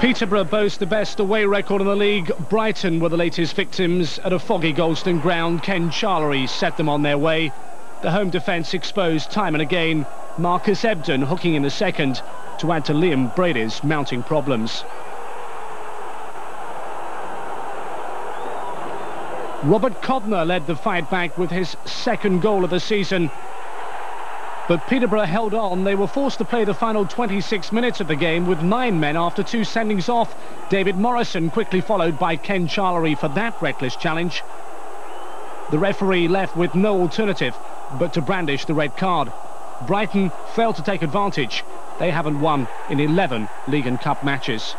Peterborough boast the best away record in the league. Brighton were the latest victims at a foggy Goldstone ground. Ken Charlery set them on their way. The home defence exposed time and again. Marcus Ebdon hooking in the second to add to Liam Brady's mounting problems. Robert Codner led the fight back with his second goal of the season. But Peterborough held on. They were forced to play the final 26 minutes of the game with nine men after two sendings off. David Morrison quickly followed by Ken Charlery for that reckless challenge. The referee left with no alternative but to brandish the red card. Brighton failed to take advantage. They haven't won in 11 League and Cup matches.